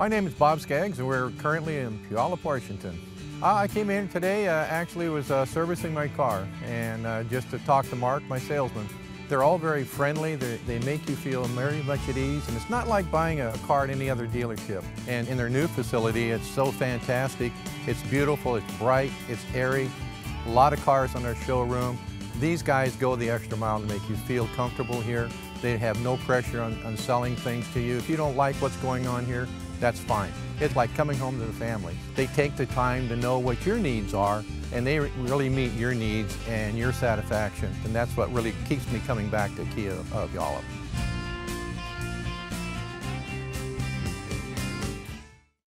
My name is Bob Skaggs and we're currently in Puyallup, Washington. Uh, I came in today, uh, actually was uh, servicing my car and uh, just to talk to Mark, my salesman. They're all very friendly, They're, they make you feel very much at ease and it's not like buying a car at any other dealership. And in their new facility, it's so fantastic. It's beautiful, it's bright, it's airy, a lot of cars on their showroom. These guys go the extra mile to make you feel comfortable here. They have no pressure on, on selling things to you. If you don't like what's going on here, that's fine. It's like coming home to the family. They take the time to know what your needs are and they really meet your needs and your satisfaction. And that's what really keeps me coming back to Kia of Puyallup.